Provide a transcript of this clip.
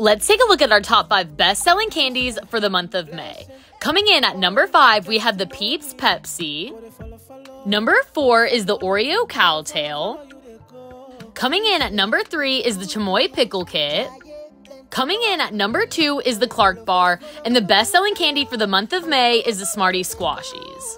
Let's take a look at our top five best selling candies for the month of May. Coming in at number five, we have the Peeps Pepsi. Number four is the Oreo Cowtail. Coming in at number three is the Chamoy Pickle Kit. Coming in at number two is the Clark Bar, and the best selling candy for the month of May is the Smarty Squashies.